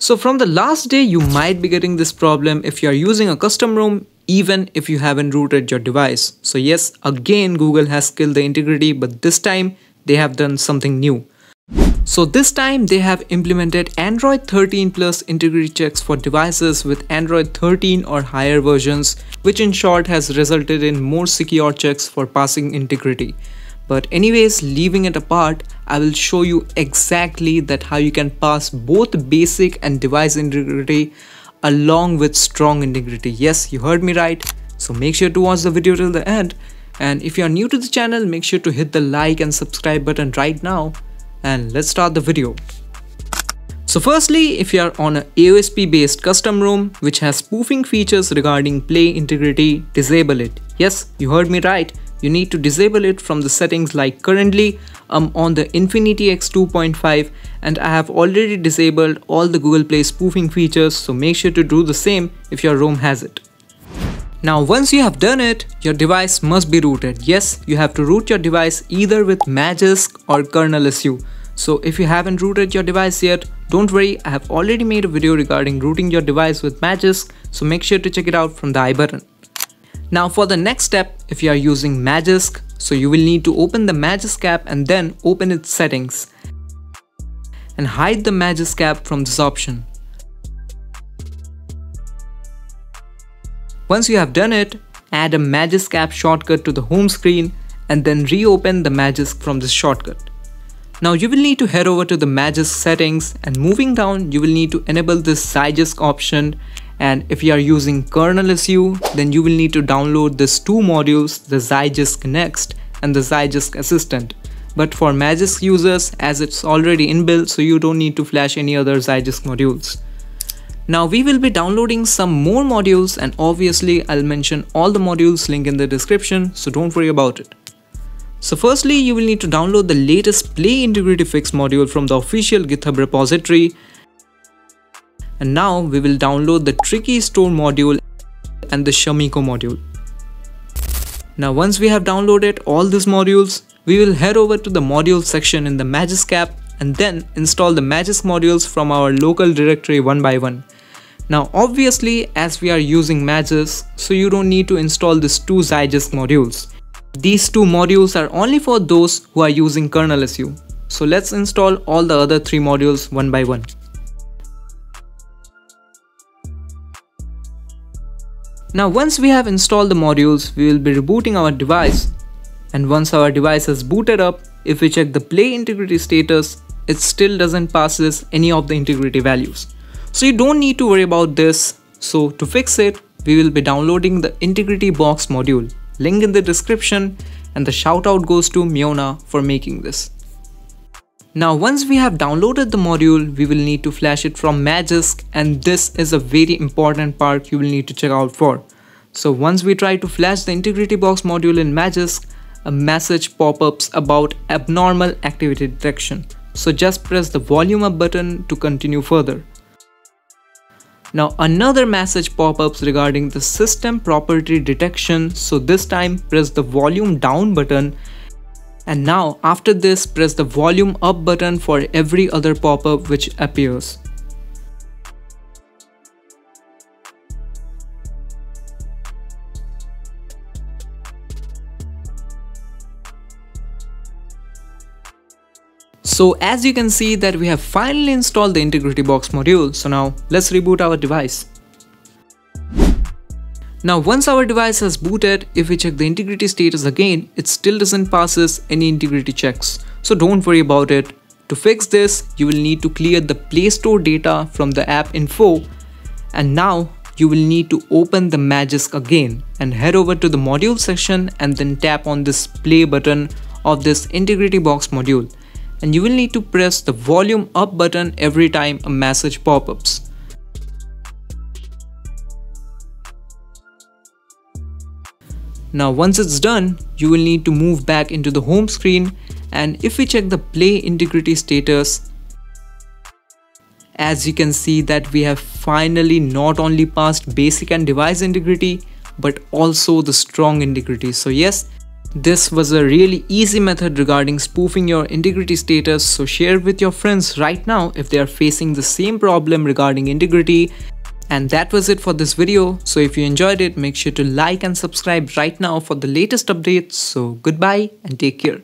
So from the last day, you might be getting this problem if you are using a custom ROM even if you haven't rooted your device. So yes, again Google has killed the integrity but this time they have done something new. So this time they have implemented Android 13 plus integrity checks for devices with Android 13 or higher versions which in short has resulted in more secure checks for passing integrity. But anyways, leaving it apart, I will show you exactly that how you can pass both basic and device integrity along with strong integrity. Yes, you heard me right. So make sure to watch the video till the end. And if you are new to the channel, make sure to hit the like and subscribe button right now. And let's start the video. So firstly, if you are on a AOSP based custom ROM which has spoofing features regarding play integrity, disable it. Yes, you heard me right you need to disable it from the settings like currently I'm on the Infinity X 2.5 and I have already disabled all the Google Play spoofing features so make sure to do the same if your ROM has it. Now once you have done it, your device must be rooted. Yes, you have to root your device either with Magisk or kernel SU. So if you haven't rooted your device yet, don't worry, I have already made a video regarding rooting your device with Magisk, so make sure to check it out from the i button. Now for the next step, if you are using Magisk, so you will need to open the Magisk app and then open its settings and hide the Magisk app from this option. Once you have done it, add a Magisk app shortcut to the home screen and then reopen the Magisk from this shortcut. Now you will need to head over to the Magisk settings and moving down you will need to enable this Zygisk option and if you are using kernel SU then you will need to download these two modules the Zygisk Next and the Zygisk Assistant but for Magisk users as it's already inbuilt so you don't need to flash any other Zygisk modules. Now we will be downloading some more modules and obviously I'll mention all the modules link in the description so don't worry about it. So firstly you will need to download the latest Play Integrity Fix module from the official GitHub repository and now we will download the Tricky Store module and the Shamiko module. Now once we have downloaded all these modules, we will head over to the module section in the Magisk app and then install the Magisk modules from our local directory one by one. Now obviously as we are using Magisk, so you don't need to install these two Zygisk modules. These two modules are only for those who are using kernel SU. So let's install all the other three modules one by one. Now once we have installed the modules, we will be rebooting our device. And once our device is booted up, if we check the play integrity status, it still doesn't passes any of the integrity values. So you don't need to worry about this. So to fix it, we will be downloading the integrity box module. Link in the description and the shout out goes to Miona for making this. Now once we have downloaded the module, we will need to flash it from Magisk and this is a very important part you will need to check out for. So once we try to flash the integrity box module in Magisk, a message pop-ups about abnormal activity detection. So just press the volume up button to continue further. Now another message pop-ups regarding the system property detection. So this time press the volume down button and now after this press the volume up button for every other pop-up which appears. So as you can see that we have finally installed the integrity box module. So now let's reboot our device. Now once our device has booted, if we check the integrity status again, it still doesn't passes any integrity checks. So don't worry about it. To fix this, you will need to clear the Play Store data from the app info and now you will need to open the Magisk again and head over to the module section and then tap on this play button of this integrity box module and you will need to press the volume up button every time a message pop-ups. Now once it's done, you will need to move back into the home screen and if we check the play integrity status, as you can see that we have finally not only passed basic and device integrity but also the strong integrity. So yes, This was a really easy method regarding spoofing your integrity status so share it with your friends right now if they are facing the same problem regarding integrity and that was it for this video. So if you enjoyed it, make sure to like and subscribe right now for the latest updates. So goodbye and take care.